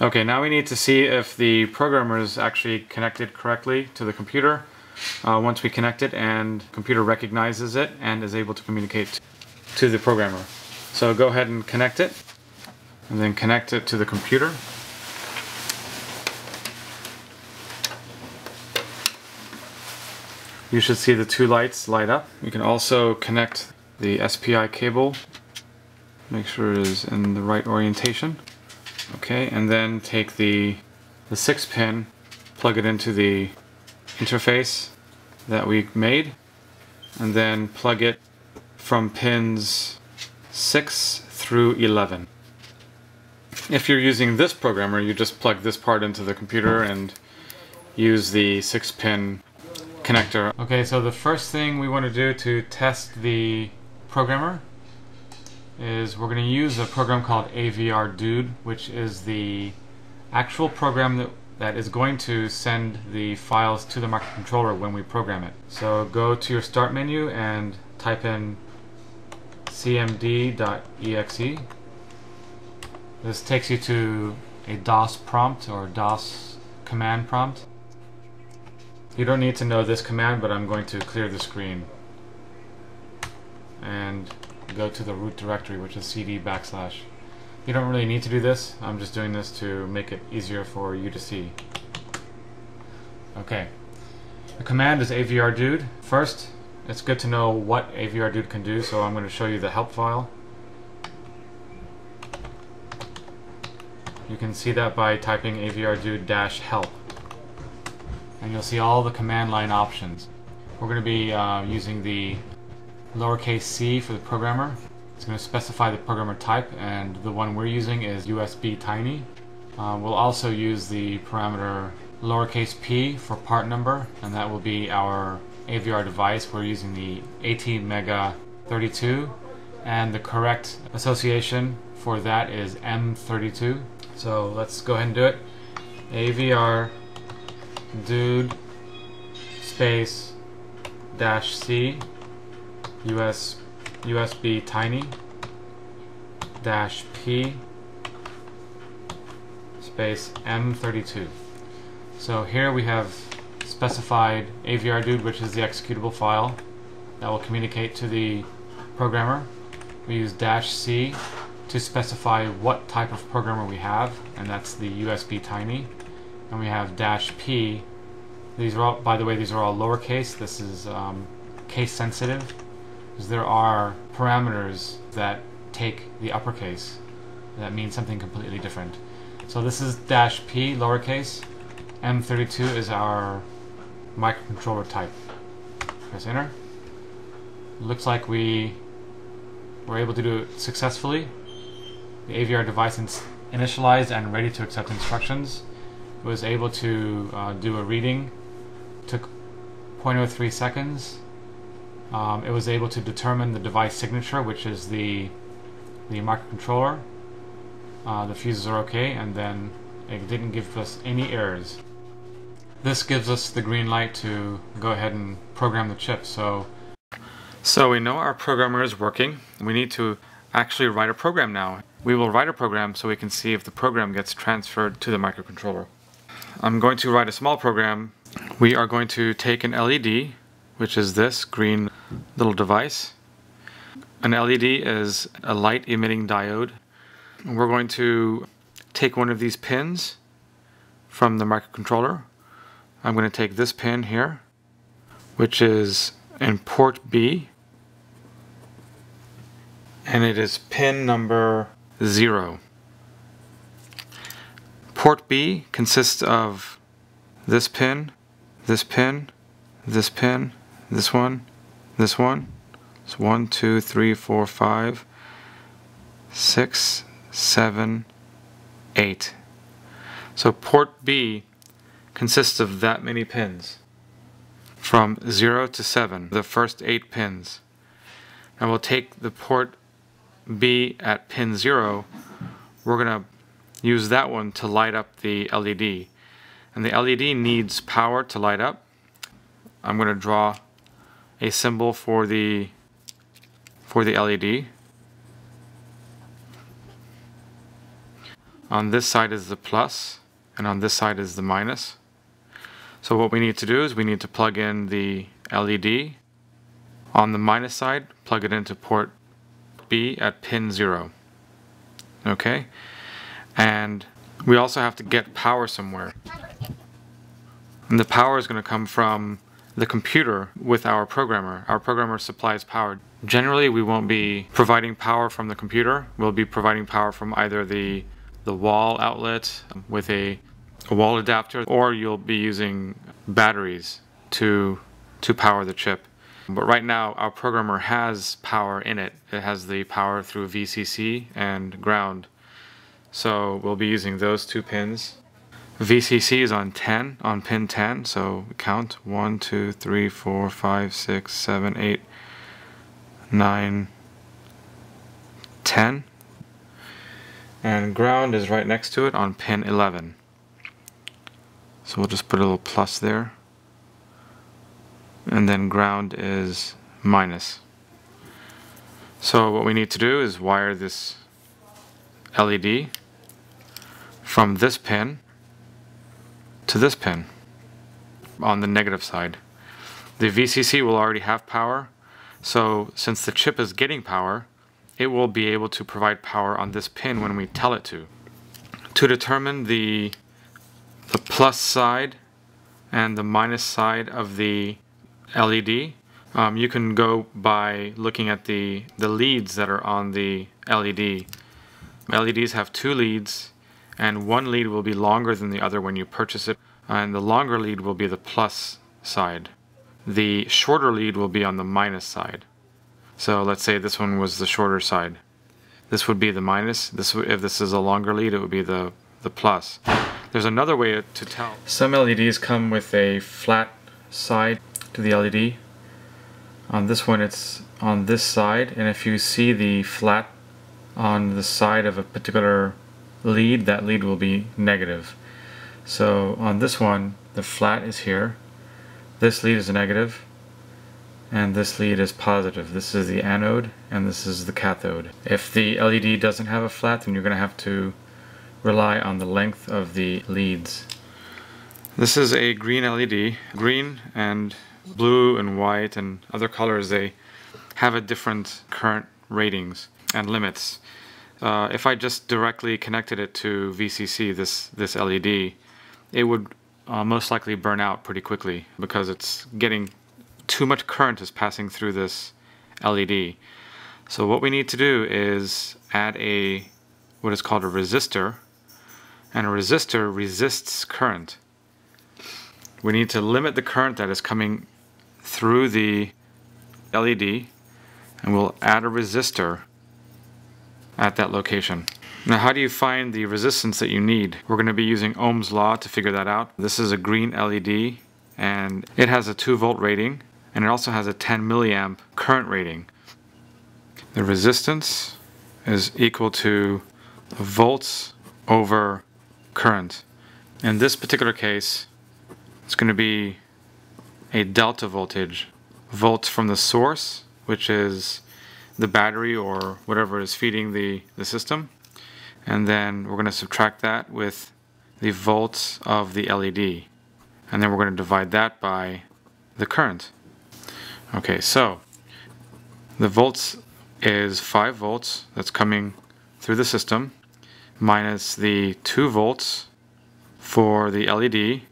Okay, now we need to see if the programmer is actually connected correctly to the computer. Uh, once we connect it and computer recognizes it and is able to communicate to the programmer. So go ahead and connect it and then connect it to the computer. You should see the two lights light up. You can also connect the SPI cable. Make sure it is in the right orientation. Okay, and then take the, the 6 pin, plug it into the interface that we made, and then plug it from pins 6 through 11. If you're using this programmer, you just plug this part into the computer and use the 6 pin connector. Okay, so the first thing we want to do to test the programmer is we're going to use a program called AVR Dude, which is the actual program that, that is going to send the files to the microcontroller when we program it. So go to your start menu and type in cmd.exe. This takes you to a DOS prompt or DOS command prompt. You don't need to know this command, but I'm going to clear the screen. And go to the root directory, which is cd backslash. You don't really need to do this. I'm just doing this to make it easier for you to see. Okay. The command is avrdude. First, it's good to know what avrdude can do, so I'm going to show you the help file. You can see that by typing avrdude-help. And you'll see all the command line options. We're going to be uh, using the lowercase c for the programmer. It's going to specify the programmer type and the one we're using is USB Tiny. Uh, we'll also use the parameter lowercase p for part number and that will be our AVR device. We're using the 18 mega 32 and the correct association for that is M32. So let's go ahead and do it. AVR dude space dash C US USB Tiny dash P space M32. So here we have specified AVRDude, which is the executable file that will communicate to the programmer. We use dash C to specify what type of programmer we have, and that's the USB Tiny. And we have dash P. These are all, by the way, these are all lowercase. This is um, case sensitive is there are parameters that take the uppercase that means something completely different. So this is dash P lowercase, M32 is our microcontroller type. Press enter. Looks like we were able to do it successfully. The AVR device is initialized and ready to accept instructions. It was able to uh, do a reading. Took 0.03 seconds um, it was able to determine the device signature, which is the the microcontroller. Uh, the fuses are okay, and then it didn't give us any errors. This gives us the green light to go ahead and program the chip. So, so we know our programmer is working. We need to actually write a program now. We will write a program so we can see if the program gets transferred to the microcontroller. I'm going to write a small program. We are going to take an LED which is this green little device. An LED is a light emitting diode. We're going to take one of these pins from the microcontroller. I'm going to take this pin here, which is in port B, and it is pin number zero. Port B consists of this pin, this pin, this pin, this one, this one. It's one, two, three, four, five, six, seven, eight. So port B consists of that many pins from 0 to 7, the first 8 pins. And we'll take the port B at pin 0, we're going to use that one to light up the LED. And the LED needs power to light up. I'm going to draw a symbol for the for the LED. on this side is the plus, and on this side is the minus. So what we need to do is we need to plug in the LED. On the minus side, plug it into port B at pin 0. Okay? And we also have to get power somewhere. And the power is going to come from the computer with our programmer. Our programmer supplies power. Generally, we won't be providing power from the computer. We'll be providing power from either the, the wall outlet with a, a wall adapter, or you'll be using batteries to, to power the chip. But right now, our programmer has power in it. It has the power through VCC and ground. So we'll be using those two pins. VCC is on 10, on pin 10, so count 1, 2, 3, 4, 5, 6, 7, 8, 9, 10. And ground is right next to it on pin 11. So we'll just put a little plus there. And then ground is minus. So what we need to do is wire this LED from this pin to this pin on the negative side. The VCC will already have power, so since the chip is getting power, it will be able to provide power on this pin when we tell it to. To determine the, the plus side and the minus side of the LED, um, you can go by looking at the, the leads that are on the LED. LEDs have two leads and one lead will be longer than the other when you purchase it and the longer lead will be the plus side. The shorter lead will be on the minus side. So let's say this one was the shorter side. This would be the minus. This if this is a longer lead, it would be the, the plus. There's another way to tell. Some LEDs come with a flat side to the LED. On this one it's on this side and if you see the flat on the side of a particular lead, that lead will be negative. So on this one, the flat is here. This lead is negative, and this lead is positive. This is the anode, and this is the cathode. If the LED doesn't have a flat, then you're going to have to rely on the length of the leads. This is a green LED. Green and blue and white and other colors, they have a different current ratings and limits. Uh, if I just directly connected it to VCC, this, this LED, it would uh, most likely burn out pretty quickly because it's getting too much current is passing through this LED. So what we need to do is add a what is called a resistor and a resistor resists current. We need to limit the current that is coming through the LED and we'll add a resistor at that location. Now how do you find the resistance that you need? We're going to be using Ohm's law to figure that out. This is a green LED and it has a 2 volt rating and it also has a 10 milliamp current rating. The resistance is equal to volts over current. In this particular case, it's going to be a delta voltage. Volts from the source, which is the battery or whatever is feeding the, the system. And then we're going to subtract that with the volts of the LED. And then we're going to divide that by the current. Okay, so the volts is 5 volts that's coming through the system minus the 2 volts for the LED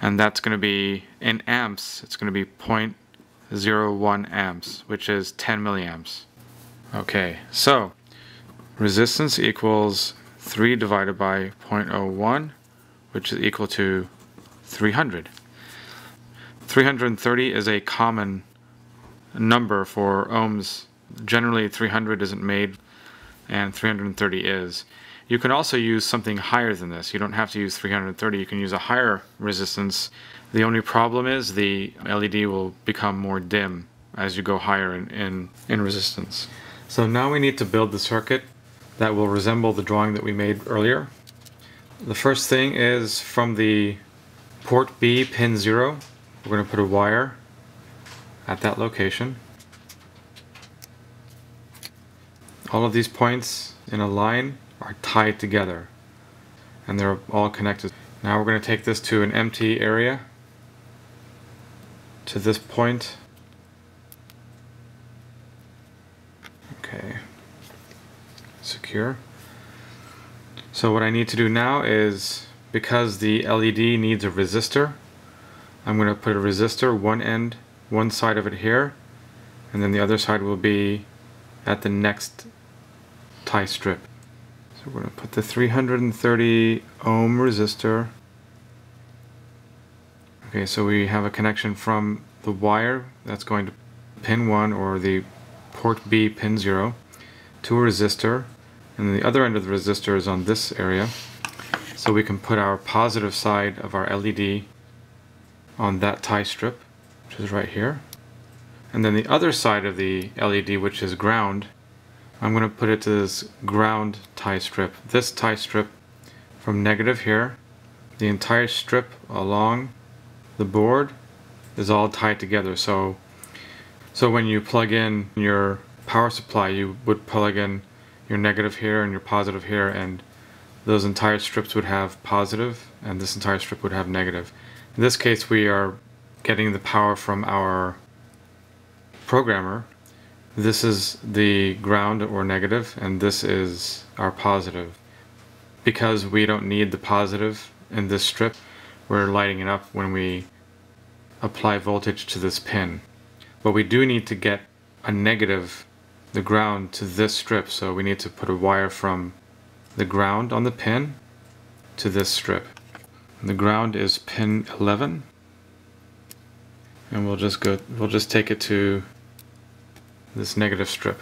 and that's going to be in amps it's going to be 0.01 amps which is 10 milliamps Okay, so resistance equals 3 divided by 0.01, which is equal to 300. 330 is a common number for ohms. Generally 300 isn't made and 330 is. You can also use something higher than this. You don't have to use 330, you can use a higher resistance. The only problem is the LED will become more dim as you go higher in, in, in resistance. So now we need to build the circuit that will resemble the drawing that we made earlier. The first thing is from the port B pin 0, we're going to put a wire at that location. All of these points in a line are tied together. and they're all connected. Now we're going to take this to an empty area to this point. Okay. Secure. So what I need to do now is, because the LED needs a resistor, I'm going to put a resistor one end, one side of it here, and then the other side will be at the next tie strip. So we're going to put the 330 ohm resistor. Okay, so we have a connection from the wire that's going to pin 1 or the port B pin 0 to a resistor and the other end of the resistor is on this area. So we can put our positive side of our LED on that tie strip which is right here. And then the other side of the LED which is ground I'm going to put it to this ground tie strip. This tie strip from negative here the entire strip along the board is all tied together. So so when you plug in your power supply you would plug in your negative here and your positive here and those entire strips would have positive and this entire strip would have negative. In this case we are getting the power from our programmer. This is the ground or negative and this is our positive. Because we don't need the positive in this strip we're lighting it up when we apply voltage to this pin. But we do need to get a negative the ground to this strip. So we need to put a wire from the ground on the pin to this strip. And the ground is pin 11 and we'll just go we'll just take it to this negative strip.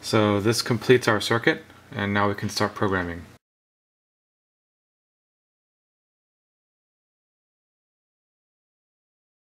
So this completes our circuit and now we can start programming